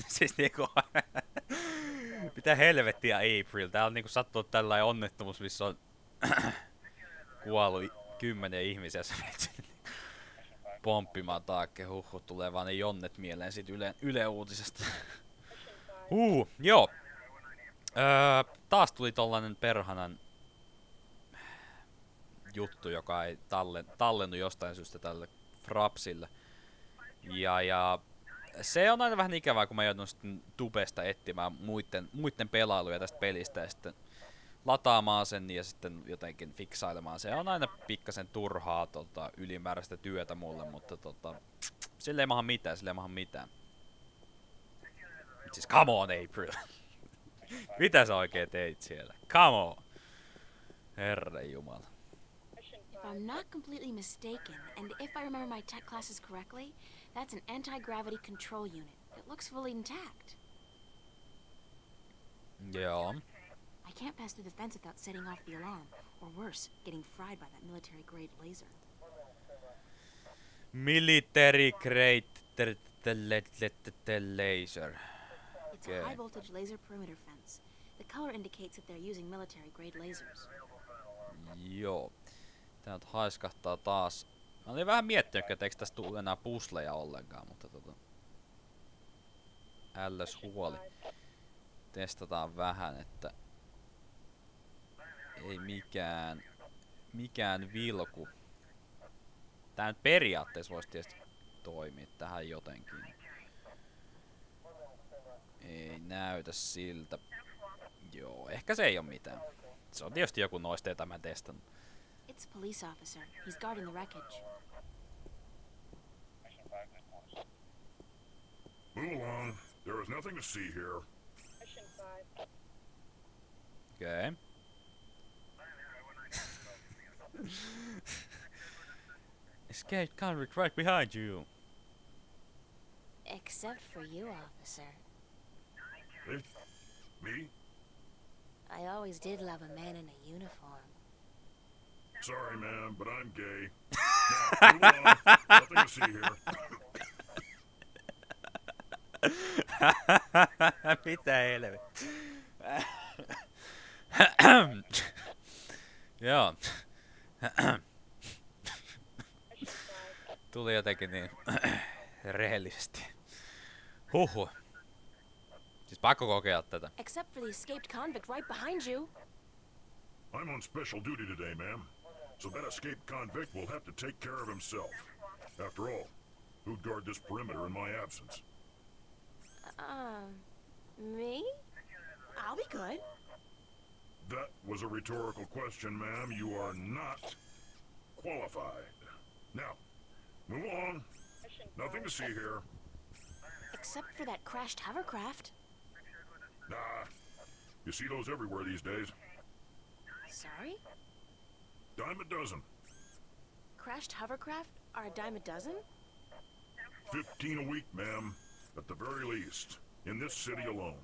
siis niinku... Mitä helvettiä April? Tää on niinku sattunut tällainen onnettomuus, missä on kuollut kymmenen ihmisiä. Pomppimaan taakke, huhu, tulee vaan ne jonnet mieleen sit Yle, Yle Uutisesta. uh, joo. Öö, taas tuli tollanen perhanan juttu, joka ei tallen, tallennu jostain syystä tälle Frapsille. Ja, ja se on aina vähän ikävää, kun mä joudun sitten tubesta etsimään muiden, muiden pelailuja tästä pelistä ja sitten lataamaan sen ja sitten jotenkin fiksailemaan. Se on aina pikkasen turhaa tota, ylimääräistä työtä mulle, mutta tota, sille ei maha mitään, sille ei maha mitään. Siis come on April. Mitä sä oikein teit siellä? Come on. Herre Jumala. If I'm not completely mistaken, and if I remember my tech classes correctly, that's an anti-gravity control unit. It looks fully intact. Yeah. Um. I can't pass through the fence without setting off the alarm, or worse, getting fried by that military-grade laser. Military grade laser. It's a high-voltage laser perimeter fence. The color indicates that they're using military-grade lasers. Joo. Tää nyt haiskahtaa taas. Mä olin vähän miettinyt, että eikö tästä tule enää pusleja ollenkaan, mutta tota... Älläs huoli. Testataan vähän, että... Ei mikään... Mikään vilku. Tää nyt periaatteessa voisi tietysti toimia tähän jotenkin. Ei näytä siltä. Joo, ehkä se ei oo mitään. Se on tietysti joku noista, jota mä testannut. It's a police officer. He's guarding the wreckage. Move along. There is nothing to see here. Okay. Escape convict right behind you. Except for you, officer. Me? I always did love a man in a uniform. Sorry, man, but I'm gay. Now, move along. Nothing to see here. Mitä helvettiä. Joo. Tuli jotenkin niin rehellisesti. Huhhuh. Siis pakko kokeilla tätä. Except for the escaped convict right behind you. I'm on special duty today, ma'am. So that escaped convict will have to take care of himself. After all, who'd guard this perimeter in my absence? Um, me? I'll be good. That was a rhetorical question, ma'am. You are not qualified. Now, move along. Nothing to see here. Except for that crashed hovercraft. Nah. You see those everywhere these days. Sorry? Dime a dozen. Crashed hovercraft are a dime a dozen? Fifteen a week, ma'am. At the very least. In this city alone.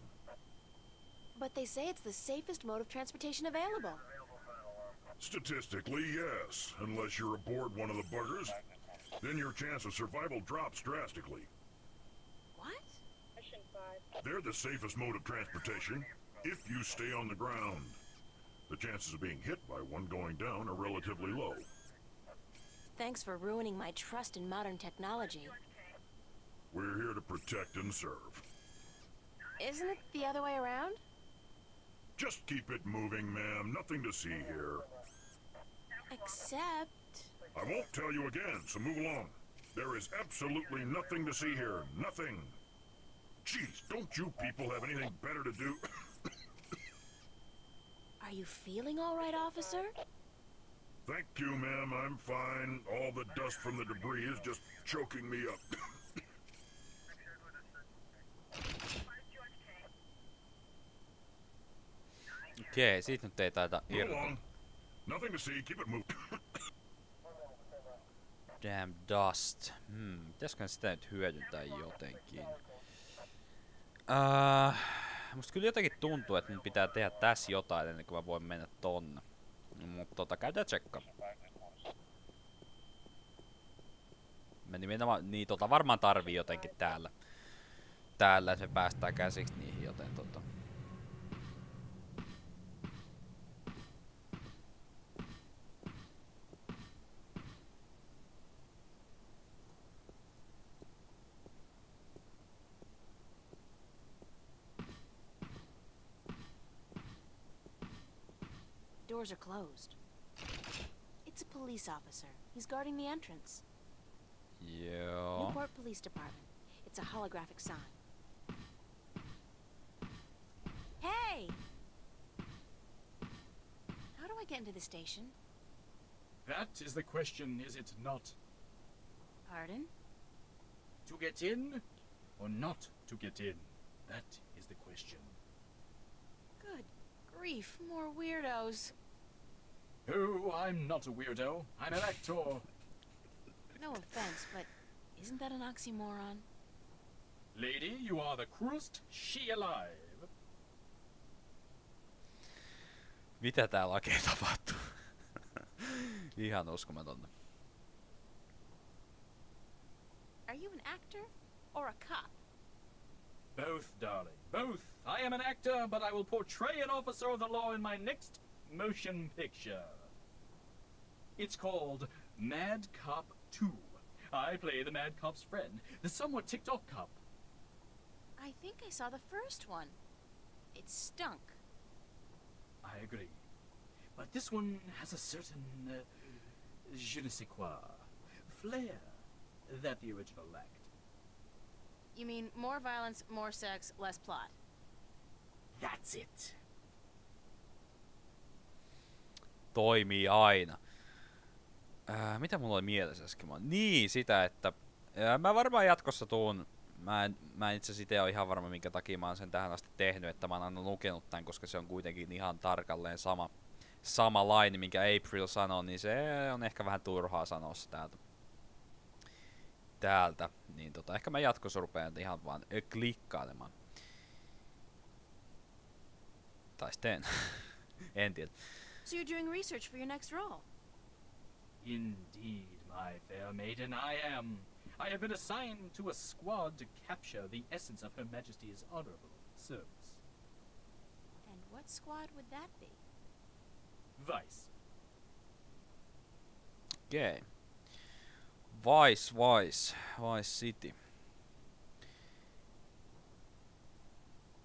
But they say it's the safest mode of transportation available. Statistically, yes. Unless you're aboard one of the buggers. Then your chance of survival drops drastically. What? They're the safest mode of transportation if you stay on the ground. The chances of being hit by one going down are relatively low. Thanks for ruining my trust in modern technology. We're here to protect and serve. Isn't it the other way around? Just keep it moving, ma'am. Nothing to see here. Except. I won't tell you again, so move along. There is absolutely nothing to see here. Nothing. Jeez, don't you people have anything better to do? Are you feeling all right, officer? Thank you, ma'am. I'm fine. All the dust from the debris is just choking me up. Okei, siitä nyt ei taita move irrota. Nothing to see. Keep it moving. Damn dust. Hmm, pitäisikö sitä nyt hyödyntää jotenkin? Uh, musta kyllä jotenkin tuntuu, että mun pitää tehdä tässä jotain ennen kuin mä voin mennä tonne. Mutta tota, käydään tsekka. Mä nimenomaan, niin tota varmaan tarvii jotenkin täällä. täällä, me päästään käsiksi niihin, joten tota... Doors are closed. It's a police officer. He's guarding the entrance. Yeah. Newport Police Department. It's a holographic sign. Hey! How do I get into the station? That is the question, is it not? Pardon? To get in or not to get in? That is the question. Good grief, more weirdos. Oh, I'm not a weirdo. I'm an actor. No offense, but isn't that an oxymoron? Lady, you are the cruelest she alive. Mitä täällä oikein tapahtuu? Ihan uskomatonta. Are you an actor or a cop? Both, darling, both. I am an actor, but I will portray an officer of the law in my next motion picture. It's called Mad Cop 2. I play the Mad Cop's friend, the somewhat ticked off cop. I think I saw the first one. It stunk. I agree. But this one has a certain uh, je ne sais quoi flair that the original lacked. You mean more violence, more sex, less plot? That's it. Toimii aina. Ää, mitä mulla oli mielessä äsken? Niin, sitä, että ää, mä varmaan jatkossa tuun. Mä en, mä en itse asiassa ole ihan varma, minkä takia mä oon sen tähän asti tehnyt, että mä oon aina lukenut tän, koska se on kuitenkin ihan tarkalleen sama, sama line, minkä April sanoi, niin se on ehkä vähän turhaa sanoa se täältä. Täältä. Niin tota, ehkä mä jatkossa rupean ihan vaan klikkailemaan. Tai sitten en tiedä. So you're doing research for your next role? Indeed, my fair maiden, I am. I have been assigned to a squad to capture the essence of Her Majesty's honorable service. And what squad would that be? Vice. Okei. Okay. Vice, Vice, Vice City.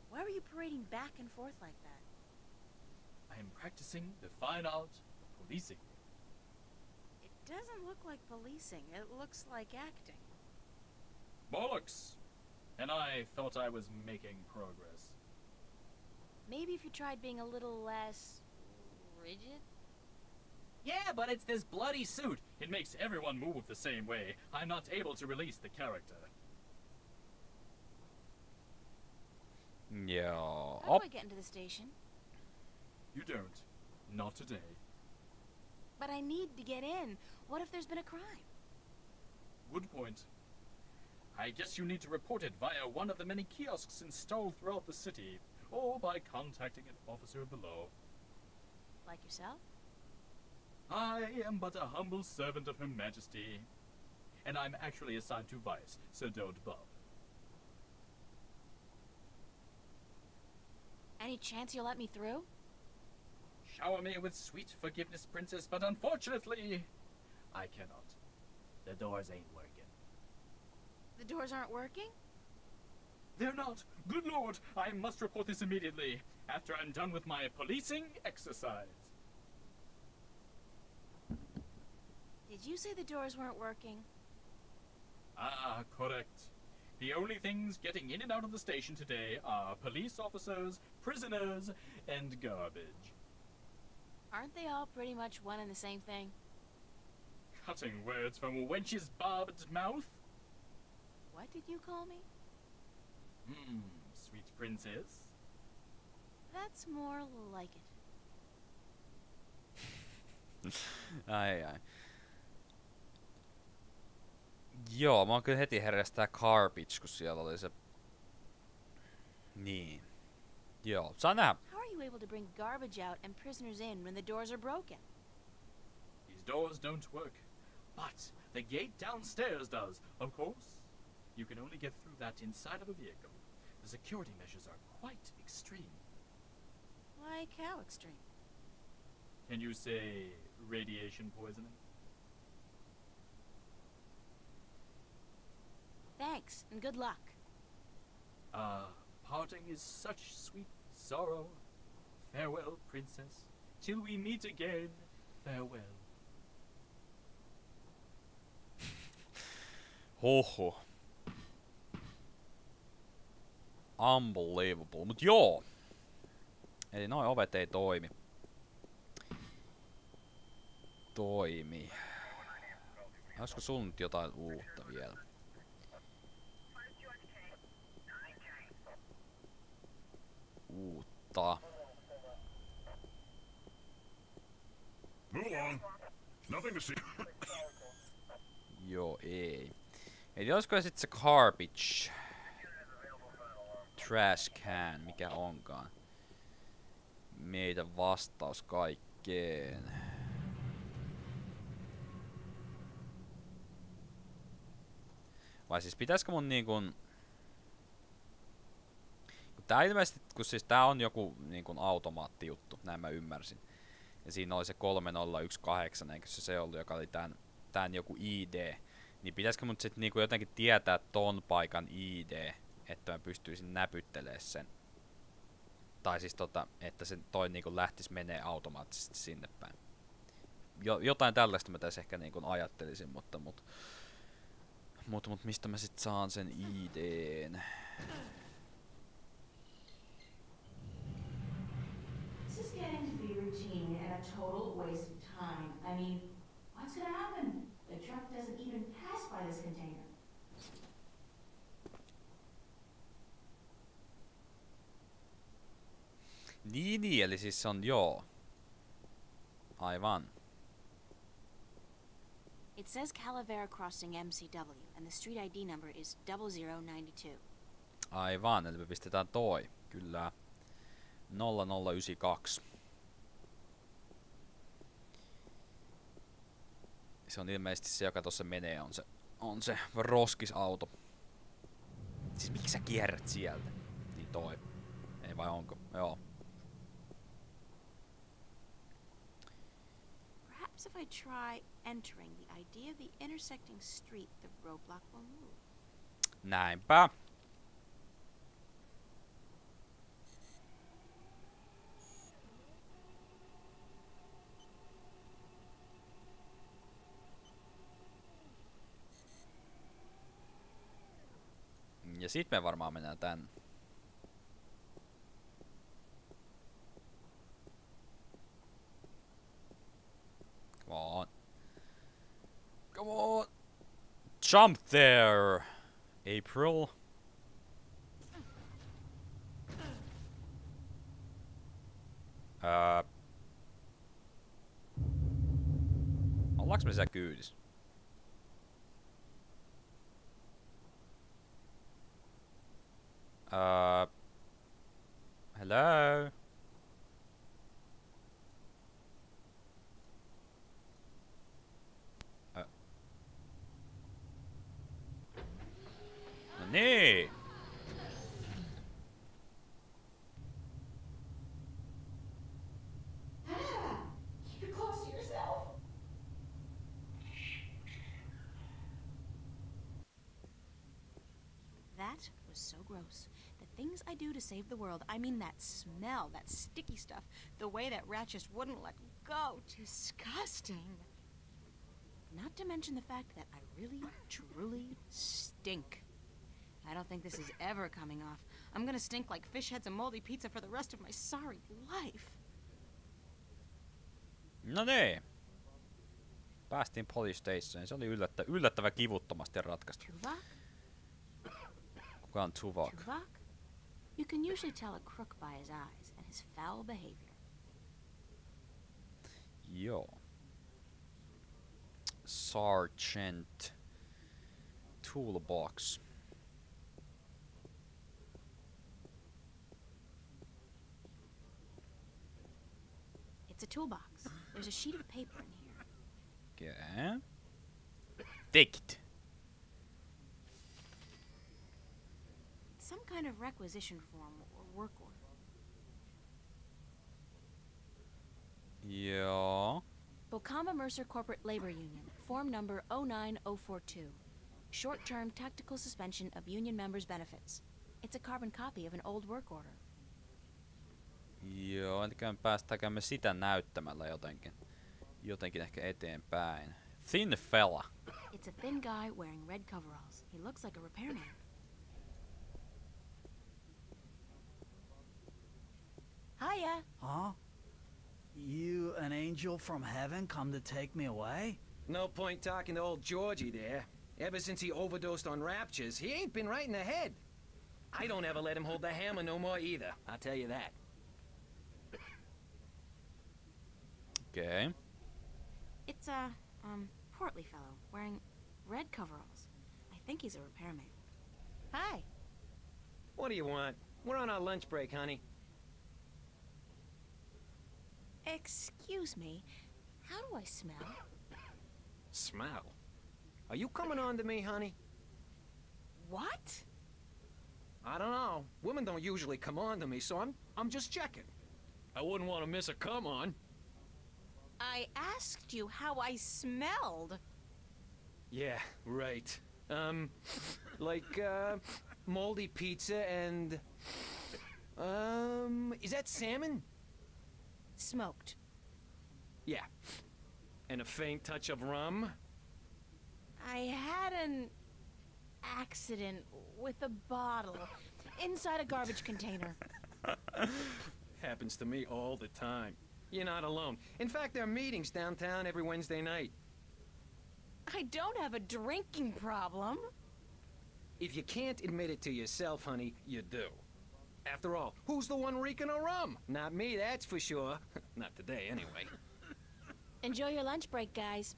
Why were you parading back and forth like that? I am practicing the fine art of policing. It doesn't look like policing. It looks like acting. Bollocks! And I thought I was making progress. Maybe if you tried being a little less rigid? Yeah, but it's this bloody suit. It makes everyone move the same way. I'm not able to release the character. Yeah. How Op. do I get into the station? You don't. Not today. But I need to get in. What if there's been a crime? Good point. I guess you need to report it via one of the many kiosks installed throughout the city, or by contacting an officer below. Like yourself? I am but a humble servant of Her Majesty, and I'm actually assigned to Vice, so don't bother. Any chance you'll let me through? Shower me with sweet forgiveness, Princess, but unfortunately, I cannot. The doors ain't working. The doors aren't working? They're not. Good lord, I must report this immediately, after I'm done with my policing exercise. Did you say the doors weren't working? Ah, correct. The only things getting in and out of the station today are police officers, prisoners, and garbage. Aren't they all pretty much one and the same thing? Cutting words from a wench's barbed mouth? What did you call me? Hmm, sweet princess. That's more like it. Ai ai. Joo, mä oon kyllä heti herästää Garbage, kun siellä oli se... Niin. Joo, saa nähdä. How are you able to bring garbage out and prisoners in when the doors are broken? These doors don't work, but the gate downstairs does, of course. You can only get through that inside of a vehicle. The security measures are quite extreme. Like how extreme? Can you say radiation poisoning? Thanks, and good luck. Ah, parting is such sweet sorrow. Farewell, princess. Till we meet again, farewell. Hoho. Unbelievable. Mut joo. Eli noin ovet ei toimi. Toimi. Olisiko sulla nyt jotain uutta vielä? Uutta. Move along. Nothing to see. Joo, ei. Eli olisiko sitten se garbage? Trash can, mikä onkaan. Meidän vastaus kaikkeen. Vai siis pitäisikö mun niin kun... kun Tää ilmeisesti, kun siis tää on joku niin kun automaattijuttu, näin mä ymmärsin. Ja siinä oli se 3018, eikö se se ollut, joka oli tän, tän joku ID. Niin pitäisikö mun sit niinku jotenkin tietää ton paikan ID, että mä pystyisin näpyttelee sen. Tai siis tota, että se toi niinku lähtis menee automaattisesti sinne päin. Jo, jotain tällaista mä tässä ehkä niinku ajattelisin, mutta mut, mut, mut mistä mä sit saan sen IDn? This is getting to be routine and a total waste of time. I mean, Niin, niin, eli siis se on joo. Aivan. It says Calavera Crossing MCW, and the street ID number is 0092. Aivan, eli me pistetään toi. Kyllä. 0092. Se on ilmeisesti se, joka tuossa menee, on se, on se roskisauto. Siis miksi sä kierrät sieltä? Niin toi. Ei vai onko? Joo. Perhaps if I try entering the ID of the intersecting street, the roadblock will move. Näinpä. Ja sit me varmaan mennään tän. Jump there, April. Öö. Ollaanko me siellä kyydissä? Öö. Hello? Ö. No niin. Keep it close to yourself. That was so gross. The things I do to save the world, I mean that smell, that sticky stuff, the way that rat just wouldn't let go. Disgusting. Not to mention the fact that I really, truly stink. I don't think this is ever coming off. I'm gonna stink like fish heads and moldy pizza for the rest of my sorry life. No niin. Päästiin police stationiin. Se oli yllättä, yllättävän kivuttomasti ratkaistu. Kuka on Tuvok? Tuvok? You can usually tell a crook by his eyes and his foul behavior. Yo. Sergeant Toolbox. It's a toolbox. There's a sheet of paper in here. Okay. Dikt. Some kind of requisition form or work order. Yeah. Bokama Mercer Corporate Labor Union, form number 09042. Short term tactical suspension of union members' benefits. It's a carbon copy of an old work order. Joo, eli päästäänkö me sitä näyttämällä jotenkin. Jotenkin ehkä eteenpäin. Thin fella. It's a thin guy wearing red coveralls. He looks like a repairman. Hiya! Huh? You, an angel from heaven, come to take me away? No point talking to old Georgie there. Ever since he overdosed on raptures, he ain't been right in the head. I don't ever let him hold the hammer no more either, I'll tell you that. Okay. It's a, um, portly fellow wearing red coveralls. I think he's a repairman. Hi! What do you want? We're on our lunch break, honey. Excuse me, how do I smell? Smell? Are you coming on to me, honey? What? I don't know. Women don't usually come on to me, so I'm I'm just checking. I wouldn't want to miss a come on. I asked you how I smelled. Yeah, right. Um, like, uh, moldy pizza and... Um, is that salmon? Smoked. Yeah. And a faint touch of rum? I had an accident with a bottle inside a garbage container. Happens to me all the time. You're not alone. In fact, there are meetings downtown every Wednesday night. I don't have a drinking problem. If you can't admit it to yourself, honey, you do. After all, who's the one reeking of rum? Not me, that's for sure. Not today, anyway. Enjoy your lunch break, guys.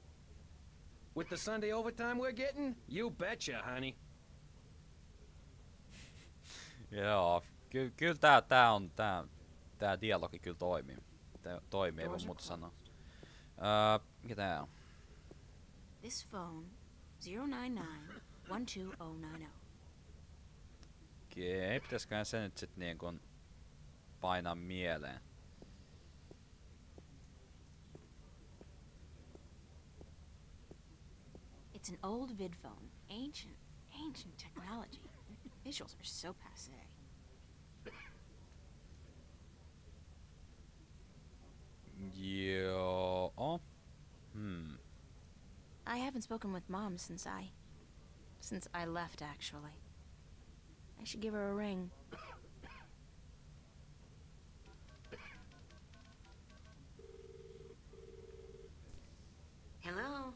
With the Sunday overtime we're getting, you betcha, honey. Joo. Ky- kyllä tää, tää on, tää, tää dialogi kyllä toimii. Tää toimii, ei voi muuta sanoa. Öö, mikä tää on? This phone 099 12090. Okei, pitäisiköhän se nyt sit niin kun painaa mieleen. It's an old vid phone. Ancient, ancient technology. Visuals are so passe. Joo. Hmm. I haven't spoken with mom since I. since I left, actually. I should give her a ring. Hello?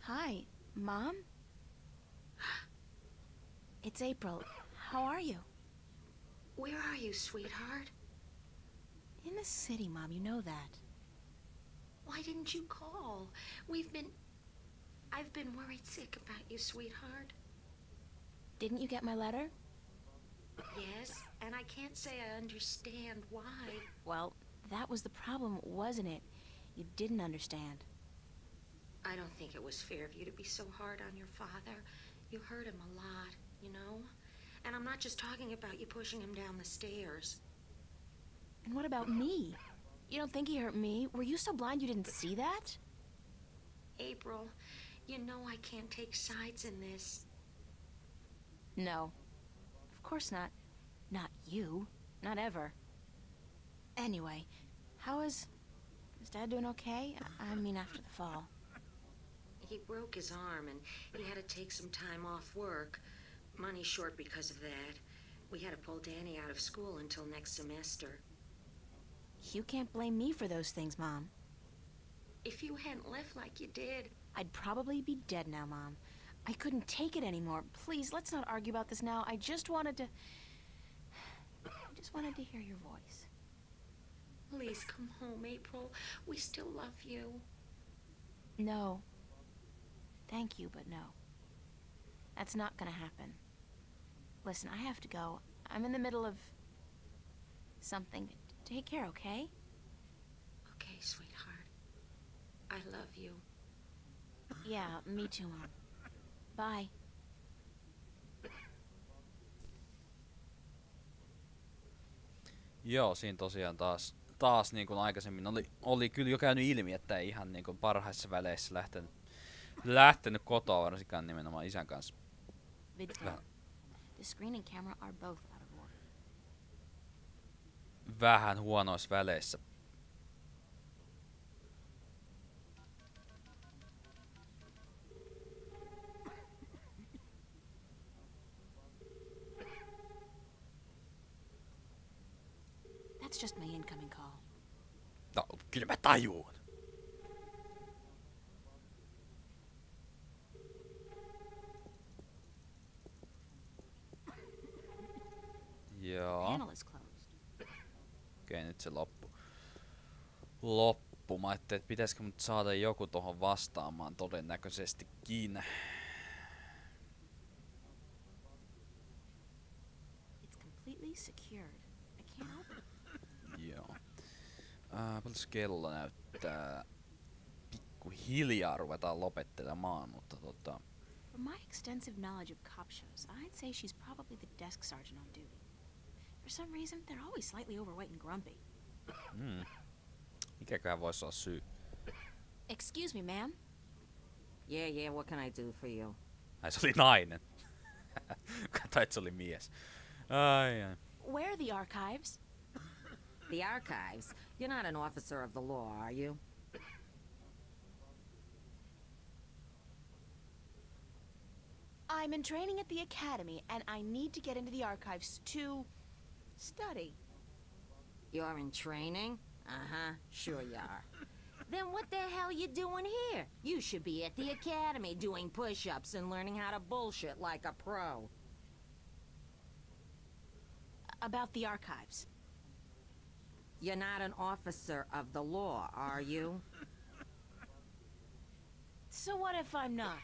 Hi, Mom? It's April. How are you? Where are you, sweetheart? In the city, Mom, you know that. Why didn't you call? We've been. I've been worried sick about you, sweetheart. Didn't you get my letter? Yes, and I can't say I understand why. Well, that was the problem, wasn't it? You didn't understand. I don't think it was fair of you to be so hard on your father. You hurt him a lot, you know? And I'm not just talking about you pushing him down the stairs. And what about me? You don't think he hurt me? Were you so blind you didn't see that? April, you know I can't take sides in this. No. Of course not. Not you. Not ever. Anyway, how is. Is Dad doing okay? I I mean, after the fall. He broke his arm and he had to take some time off work. Money short because of that. We had to pull Danny out of school until next semester. You can't blame me for those things, Mom. If you hadn't left like you did, I'd probably be dead now, Mom. I couldn't take it anymore. Please, let's not argue about this now. I just wanted to. I just wanted to hear your voice. please come home, April. We still love you. No. Thank you, but no. That's not gonna happen. Listen, I have to go. I'm in the middle of. something. Take care, okay? Okay, sweetheart. I love you. Yeah, me too, Mom. Bye. Joo, siinä tosiaan taas, taas niin kuin aikaisemmin oli, oli kyllä jo käynyt ilmi, että ei ihan niin kuin parhaissa väleissä lähtenyt, lähtenyt kotoa, varsinkaan nimenomaan isän kanssa. Vähän, Vähän huonoissa väleissä. That's just my incoming call. No, kyllä mä tajuun. Joo. Panel is closed. Okei, nyt se loppu. Loppu. Mä ajattelin, että pitäisikö mut saada joku tohon vastaamaan todennäköisestikin. It's completely secured. I can't open it. Joo. Ää, paljon kello näyttää? Pikkuhiljaa ruvetaan lopettelemaan, mutta tota... From my extensive knowledge of cop shows, I'd say she's probably the desk sergeant on duty. For some reason, they're always slightly overweight and grumpy. Hmm. Mikäköhän voisi olla syy? Excuse me, ma'am. Yeah, yeah, what can I do for you? Ai se oli nainen. Että se oli mies. Ai ai. Where are the archives? The archives? You're not an officer of the law, are you? I'm in training at the academy, and I need to get into the archives to study. You're in training? Uh-huh, sure you are. then what the hell you doing here? You should be at the academy doing push-ups and learning how to bullshit like a pro. About the archives. You're not an officer of the law, are you? So what if I'm not?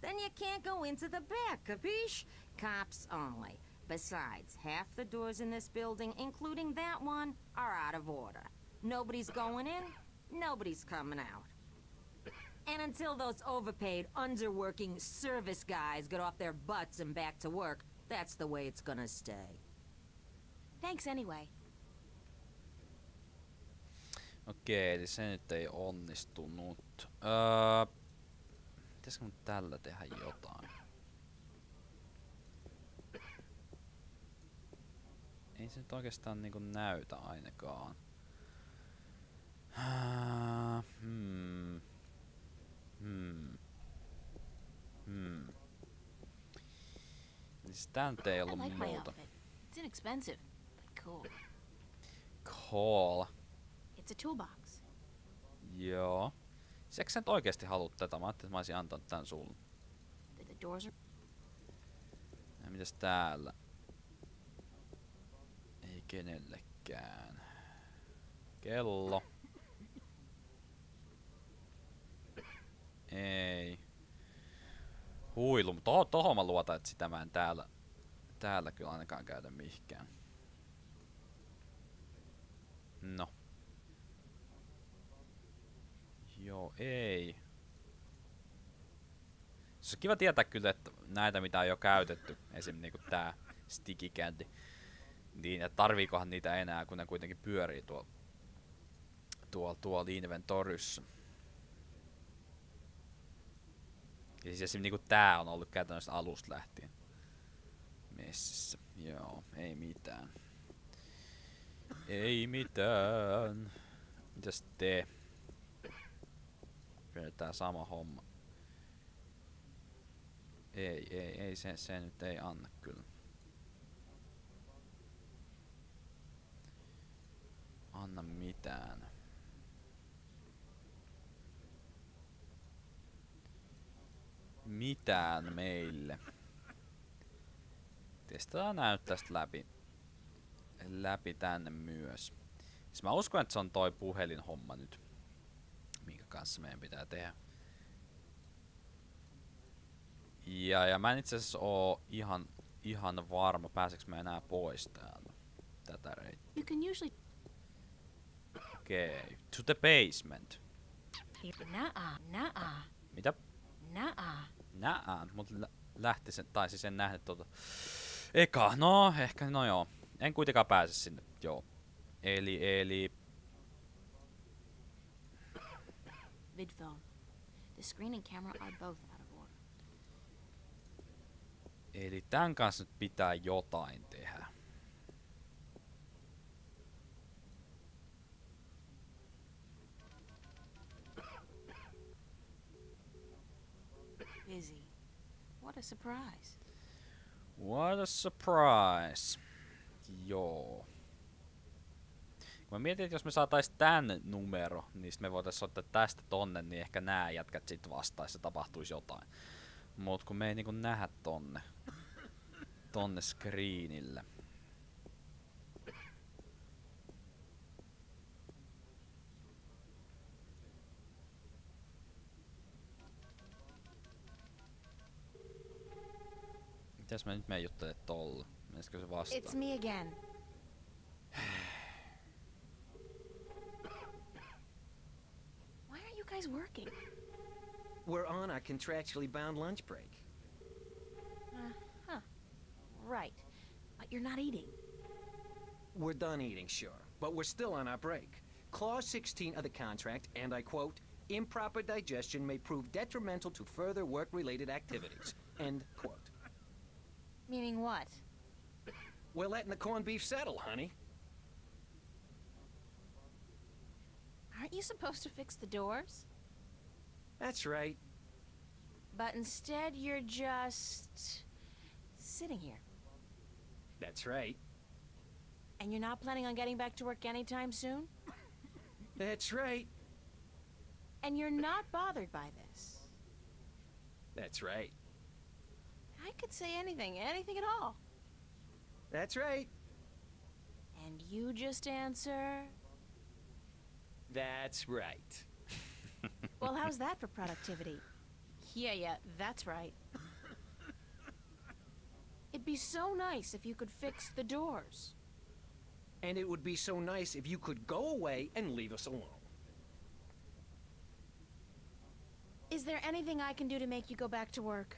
Then you can't go into the back, capiche? Cops only. Besides, half the doors in this building, including that one, are out of order. Nobody's going in, nobody's coming out. And until those overpaid, underworking service guys get off their butts and back to work, that's the way it's gonna stay. Thanks anyway. Okei, eli se nyt ei onnistunut. Öö, pitäisikö mun tällä tehdä jotain? Ei se nyt oikeastaan niinku näytä ainakaan. Ah, Hmm. Hmm. Hmm. Eli sitä nyt ei ollut muuta. outfit. It's inexpensive, but cool. Cool. It's a toolbox. Joo. Sekä sä nyt oikeesti haluut tätä? Mä ajattelin, että mä olisin antanut tän sulle. The, doors are. Ja mitäs täällä? Ei kenellekään. Kello. Ei. Huilu, mutta toho, tohon mä luotan, että sitä mä en täällä, täällä kyllä ainakaan käytä mihinkään. No. Joo, ei. Se on kiva tietää kyllä, että näitä mitä on jo käytetty, esim. niinku tää sticky candy, niin että tarviikohan niitä enää, kun ne kuitenkin pyörii tuolla tuolla, tuolla inventoryssä. Ja siis esim. niinku tää on ollut käytännössä alusta lähtien messissä. Joo, ei mitään. Ei mitään. Mitäs te? Kyllä tää sama homma. Ei, ei, ei, se, se nyt ei anna kyllä. Anna mitään. Mitään meille. Testataan näyttää läpi. Läpi tänne myös. Siis mä uskon, että se on toi puhelinhomma nyt. Kanssa meidän pitää tehdä. Ja, ja mä en itse asiassa oo ihan, ihan varma, pääseks mä enää pois täältä tätä reittiä. You can usually. Okei, okay. to the basement. Nuh-uh, nuh-uh, Mitä? nuh-uh. Nää, mut lä- lähti sen, tai siis en nähnyt tota. Eka, no ehkä, no joo. en kuitenkaan pääse sinne, joo. Eli, eli... Vidphone. The screen and camera are both out of order. Eli tän kanssa nyt pitää jotain tehdä. Busy. What a surprise. What a surprise. Joo. Mä mietin, että jos me saatais tän numero, niin me voitais ottaa tästä tonne, niin ehkä nää jätkät sit vastais se tapahtuisi jotain. Mut kun me ei niinku nähdä tonne, tonne screenille. Mitäs mä nyt menen juttele tolle? Menisikö se vastaan? It's me again. Guys working? We're on our contractually bound lunch break. Uh, huh. Right. But you're not eating. We're done eating, sure, but we're still on our break. Clause 16 of the contract, and I quote, improper digestion may prove detrimental to further work-related activities. End quote. Meaning what? We're letting the corned beef settle, honey. Aren't you supposed to fix the doors? That's right. But instead, you're just sitting here. That's right. And you're not planning on getting back to work anytime soon? That's right. And you're not bothered by this? That's right. I could say anything, anything at all. That's right. And you just answer. That's right. Well, how's that for productivity? Yeah, yeah, that's right. It'd be so nice if you could fix the doors. And it would be so nice if you could go away and leave us alone. Is there anything I can do to make you go back to work?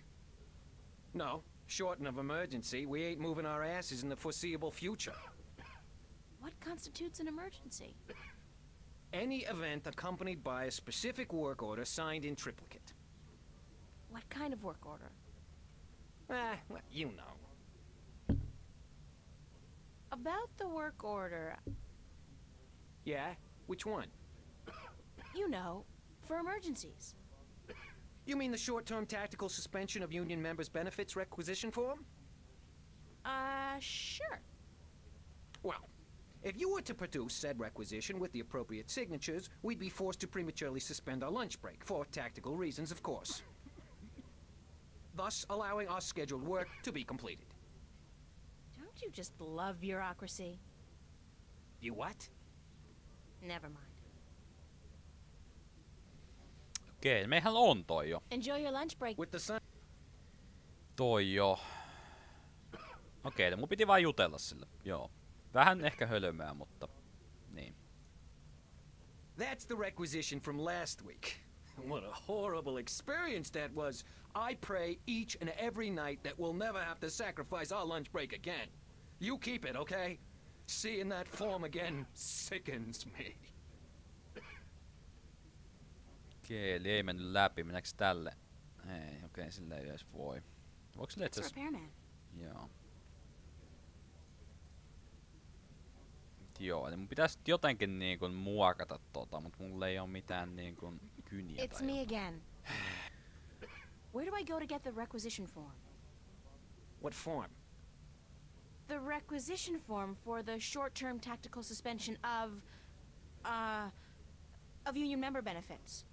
No, short of emergency, we ain't moving our asses in the foreseeable future. What constitutes an emergency? Any event accompanied by a specific work order signed in triplicate. What kind of work order? Ah, well, you know. About the work order, Yeah? Which one? you know, for emergencies. You mean the short-term tactical suspension of union members' benefits requisition form? Uh, sure. Well, if you were to produce said requisition with the appropriate signatures, we'd be forced to prematurely suspend our lunch break, for tactical reasons, of course. Thus, allowing our scheduled work to be completed. Don't you just love bureaucracy? You what? Never mind. Okei, mehän on toi jo. Enjoy your lunch break. With the sun... Toi jo. Okei, mun piti vaan jutella sille. Joo. Vähän ehkä hölmöä, mutta... Niin. That's the requisition from last week. What a horrible experience that was. I pray each and every night that we'll never have to sacrifice our lunch break again. You keep it, okay? Seeing that form again sickens me. Okei, eli ei mennyt läpi. Mennäänkö tälle? Ei, okei, sillä ei edes voi. Voiko sille itse. Joo. Joo, eli mun pitäisi jotenkin niin kuin muokata tota, mutta mulla ei oo mitään niin kuin kyniä It's me jotain. again. Where do I go to get the requisition form? What form? The requisition form for the short-term tactical suspension of, uh, of union member benefits.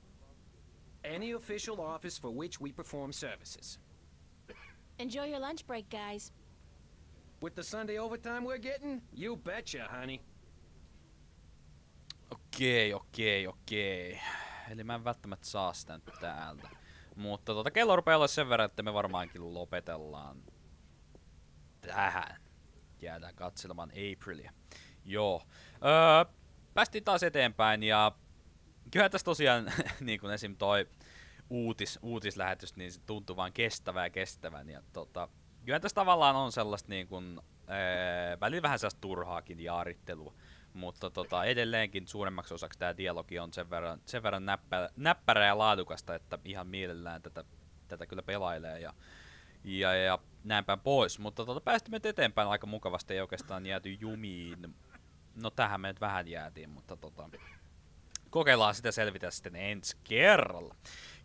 Any official office for which we perform services. Enjoy your lunch break, guys. With the Sunday overtime we're getting? You betcha, honey. Okei, okei, okei. Eli mä en välttämättä saa sitä nyt täältä. Mutta tota, kello rupeaa olla sen verran, että me varmaankin lopetellaan tähän. Jäädään katselemaan Aprilia. Joo. Öö, päästiin taas eteenpäin ja kyllä tässä tosiaan, niin kuin esim. toi uutis, uutislähetys, niin se tuntuu vaan kestävää kestävän. Ja tota, kyllä tässä tavallaan on sellaista niin kuin, ää, välillä vähän sellaista turhaakin jaarittelua. Mutta tota, edelleenkin suuremmaksi osaksi tämä dialogi on sen verran, sen verran näppä, näppärää ja laadukasta, että ihan mielellään tätä, tätä kyllä pelailee ja, ja, ja näin päin pois. Mutta tota, päästimme eteenpäin aika mukavasti, ei oikeastaan jääty jumiin. No tähän me nyt vähän jäätiin, mutta tota, kokeillaan sitä selvitä sitten ensi kerralla.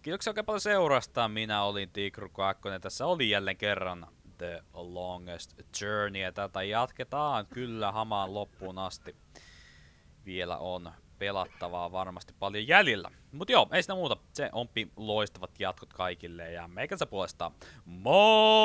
Kiitoksia oikein paljon seurasta. Minä olin Tigru 2. Tässä oli jälleen kerran The Longest Journey. Ja tätä jatketaan kyllä hamaan loppuun asti. Vielä on pelattavaa varmasti paljon jäljellä. Mut joo, ei sitä muuta. Se onpi loistavat jatkot kaikille ja meikänsä puolestaan morjens!